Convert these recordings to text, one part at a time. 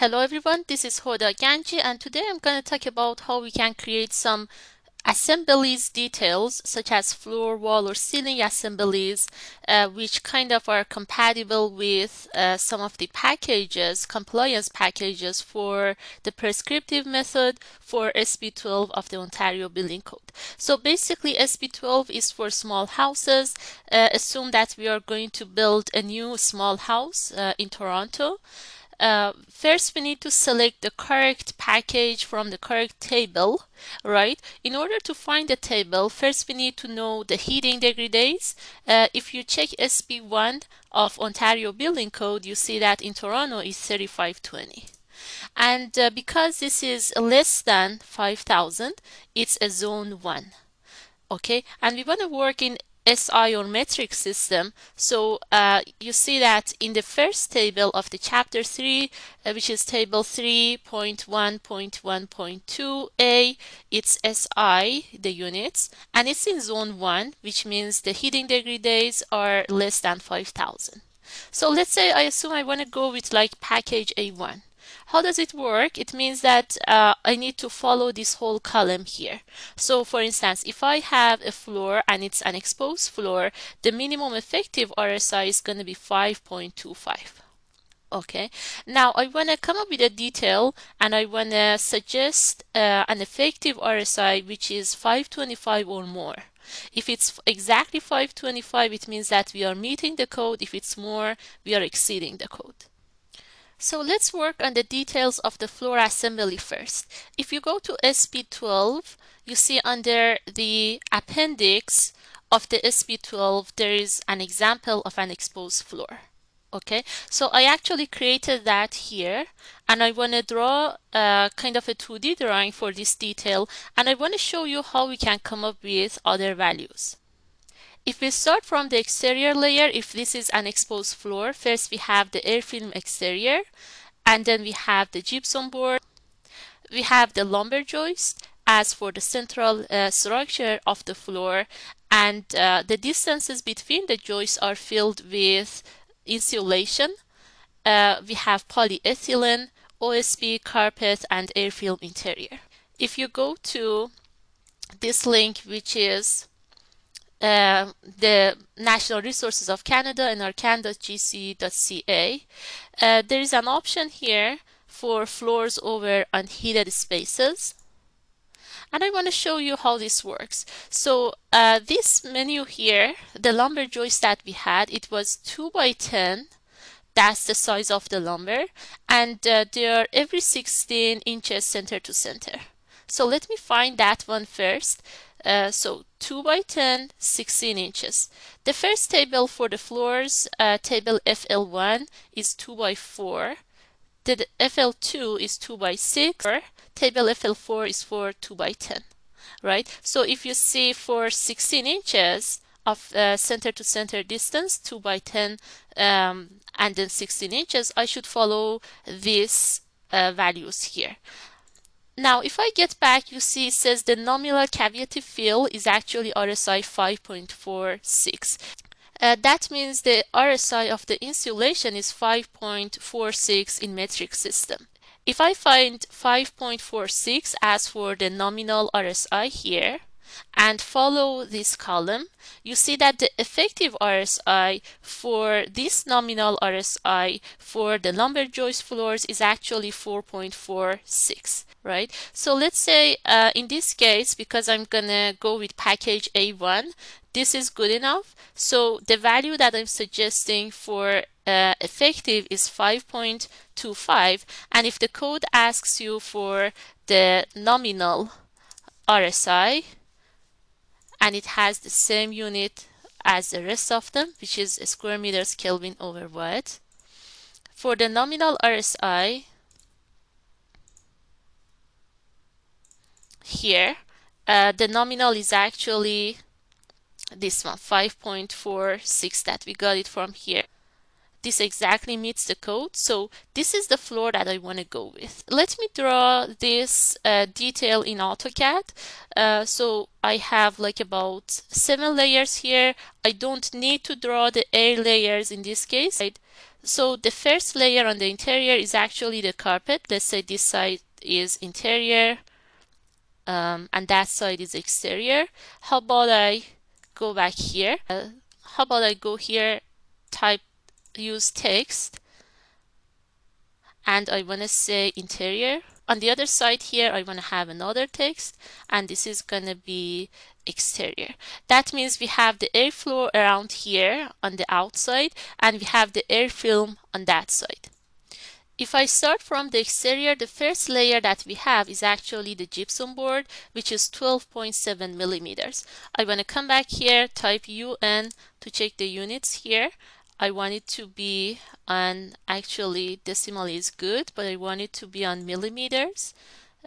Hello everyone, this is Hoda Ganji and today I'm going to talk about how we can create some assemblies details such as floor, wall or ceiling assemblies uh, which kind of are compatible with uh, some of the packages, compliance packages for the prescriptive method for SB12 of the Ontario Building Code. So basically SB12 is for small houses. Uh, assume that we are going to build a new small house uh, in Toronto. Uh, first we need to select the correct package from the correct table, right? In order to find the table, first we need to know the heating degree days. Uh, if you check SB1 of Ontario Building Code, you see that in Toronto is 3520. And uh, because this is less than 5000, it's a zone 1 okay and we want to work in SI or metric system. So uh, you see that in the first table of the chapter 3, uh, which is table 3.1.1.2a, it's SI, the units, and it's in zone 1, which means the heating degree days are less than 5,000. So let's say I assume I want to go with like package A1. How does it work? It means that uh, I need to follow this whole column here. So for instance, if I have a floor and it's an exposed floor, the minimum effective RSI is going to be 5.25 okay? Now I want to come up with a detail and I want to suggest uh, an effective RSI which is 525 or more. If it's exactly 525 it means that we are meeting the code. If it's more we are exceeding the code so let's work on the details of the floor assembly first. If you go to SB12, you see under the appendix of the SB12, there is an example of an exposed floor. Okay, so I actually created that here and I want to draw uh, kind of a 2D drawing for this detail and I want to show you how we can come up with other values. If we start from the exterior layer, if this is an exposed floor, first we have the air film exterior, and then we have the gypsum board. We have the lumber joist as for the central uh, structure of the floor, and uh, the distances between the joists are filled with insulation. Uh, we have polyethylene, OSB, carpet, and air film interior. If you go to this link, which is uh, the National Resources of Canada and nrcan.gc.ca, uh, there is an option here for floors over unheated spaces. And I want to show you how this works. So uh, this menu here, the lumber joist that we had, it was 2 by 10 that's the size of the lumber. And uh, they are every 16 inches center to center. So let me find that one first uh, so 2 by 10, 16 inches. The first table for the floors, uh, table FL1 is 2 by 4. The FL2 is 2 by 6. Table FL4 is for 2 by 10. Right? So if you see for 16 inches of uh, center to center distance, 2 by 10 um, and then 16 inches, I should follow these uh, values here. Now, if I get back, you see it says the nominal cavity fill is actually RSI 5.46. Uh, that means the RSI of the insulation is 5.46 in metric system. If I find 5.46 as for the nominal RSI here, and follow this column, you see that the effective RSI for this nominal RSI for the lumber joist floors is actually 4.46 right? So let's say uh, in this case, because I'm gonna go with package A1, this is good enough. So the value that I'm suggesting for uh, effective is 5.25 and if the code asks you for the nominal RSI and it has the same unit as the rest of them which is square meters Kelvin over watt for the nominal RSI here, uh, the nominal is actually this one, 5.46 that we got it from here. This exactly meets the code. So this is the floor that I want to go with. Let me draw this uh, detail in AutoCAD. Uh, so I have like about seven layers here. I don't need to draw the air layers in this case. So the first layer on the interior is actually the carpet. Let's say this side is interior um, and that side is exterior. How about I go back here? Uh, how about I go here, type, use text, and I want to say interior. On the other side here, I want to have another text, and this is going to be exterior. That means we have the airflow around here on the outside, and we have the air film on that side. If I start from the exterior, the first layer that we have is actually the gypsum board, which is 12.7 millimeters. I want to come back here, type UN to check the units here. I want it to be on, actually decimal is good, but I want it to be on millimeters.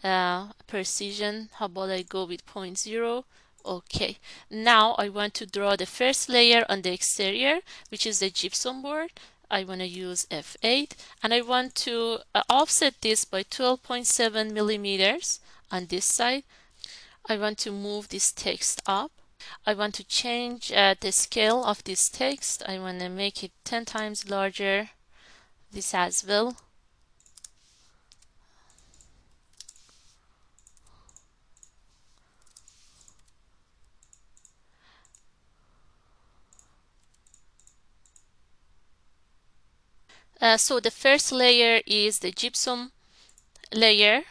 Uh, precision, how about I go with 0.0? Okay, now I want to draw the first layer on the exterior, which is the gypsum board. I want to use F8 and I want to uh, offset this by 12.7 millimeters on this side. I want to move this text up. I want to change uh, the scale of this text. I want to make it 10 times larger. This as well. Uh, so the first layer is the gypsum layer.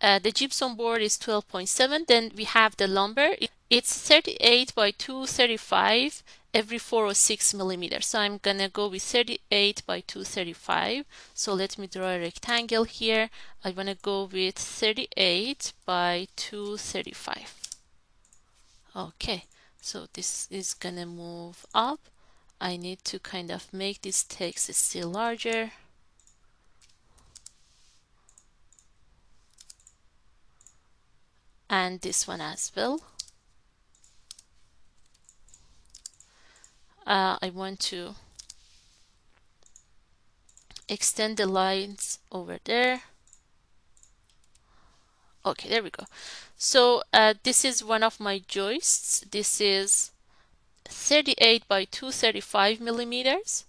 Uh, the gypsum board is 12.7. Then we have the lumber. It's 38 by 235 every 406 millimeters. So I'm gonna go with 38 by 235. So let me draw a rectangle here. I wanna go with 38 by 235. Okay, so this is gonna move up I need to kind of make this text still larger. And this one as well. Uh, I want to extend the lines over there. Okay, there we go. So uh, this is one of my joists. This is 38 by 235 millimeters.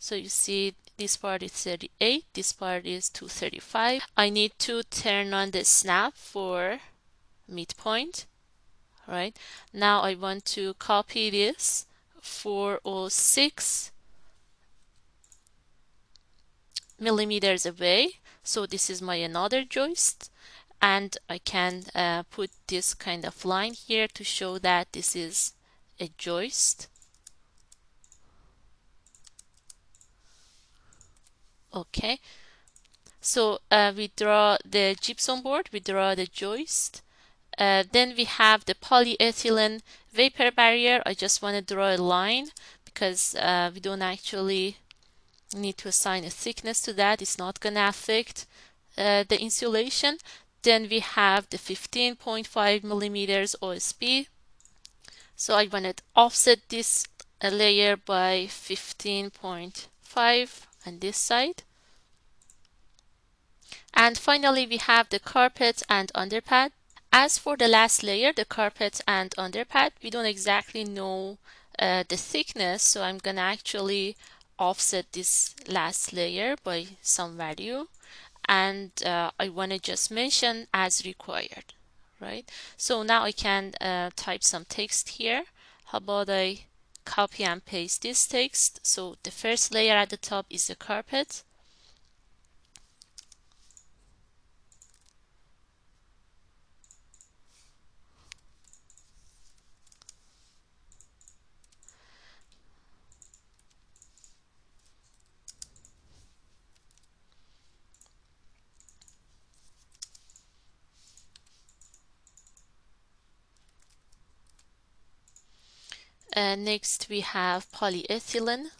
So you see this part is 38, this part is 235. I need to turn on the snap for midpoint. Right now I want to copy this 406 millimeters away. So this is my another joist and I can uh, put this kind of line here to show that this is a joist okay. So uh, we draw the gypsum board we draw the joist. Uh, then we have the polyethylene vapor barrier. I just want to draw a line because uh, we don't actually need to assign a thickness to that. It's not gonna affect uh, the insulation. Then we have the 15.5 millimeters OSB so I want to offset this layer by 15.5 on this side. And finally, we have the carpet and underpad. As for the last layer, the carpet and underpad, we don't exactly know uh, the thickness, so I'm gonna actually offset this last layer by some value and uh, I want to just mention as required right? So now I can uh, type some text here. How about I copy and paste this text? So the first layer at the top is the carpet. Uh, next we have polyethylene.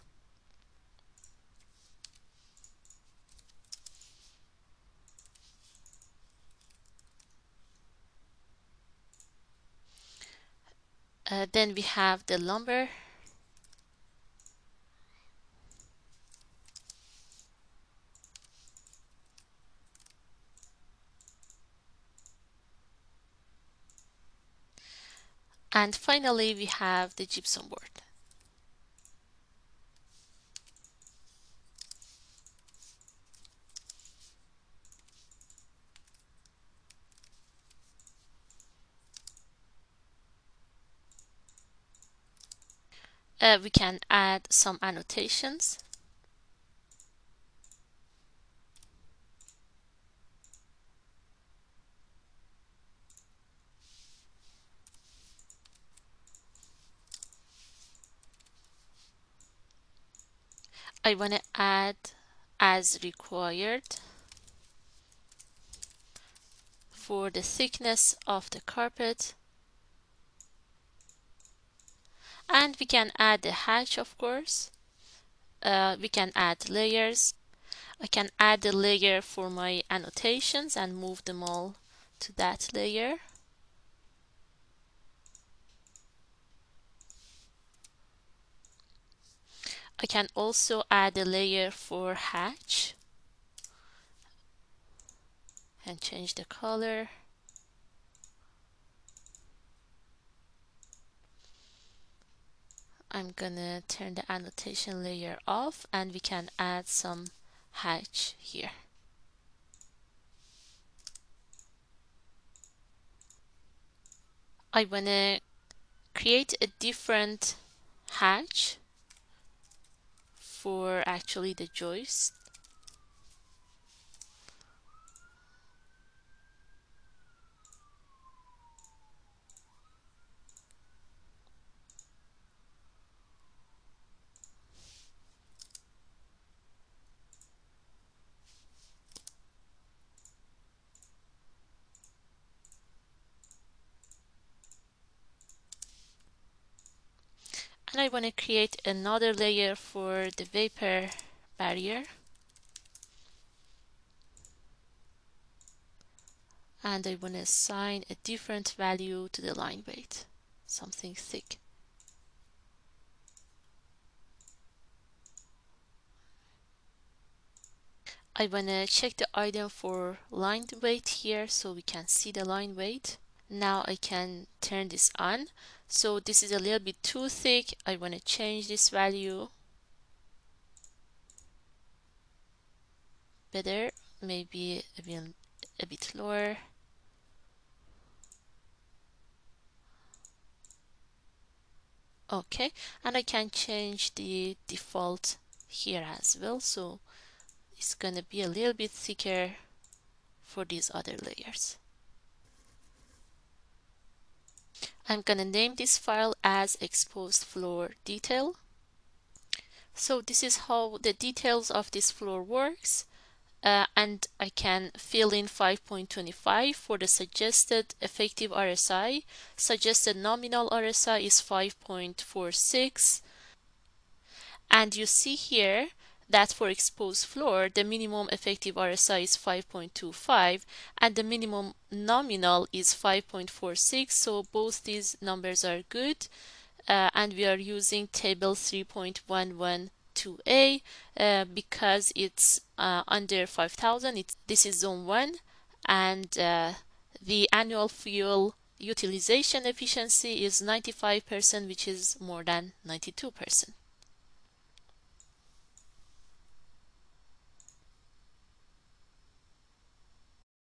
Uh, then we have the lumber. And finally, we have the gypsum board. Uh, we can add some annotations I want to add as required for the thickness of the carpet. And we can add the hatch of course. Uh, we can add layers. I can add a layer for my annotations and move them all to that layer I can also add a layer for hatch and change the color I'm gonna turn the annotation layer off and we can add some hatch here. I wanna create a different hatch for actually the joist and I want to create another layer for the vapor barrier. And I want to assign a different value to the line weight something thick. I want to check the item for line weight here so we can see the line weight. Now I can turn this on so this is a little bit too thick. I want to change this value. Better maybe a bit, a bit lower. Okay and I can change the default here as well. So it's gonna be a little bit thicker for these other layers I'm gonna name this file as exposed floor detail. So this is how the details of this floor works. Uh, and I can fill in 5.25 for the suggested effective RSI. Suggested nominal RSI is 5.46. And you see here that for exposed floor, the minimum effective RSI is 5.25 and the minimum nominal is 5.46. So both these numbers are good. Uh, and we are using table 3.112a uh, because it's uh, under 5000 this is zone 1 and uh, the annual fuel utilization efficiency is 95% which is more than 92%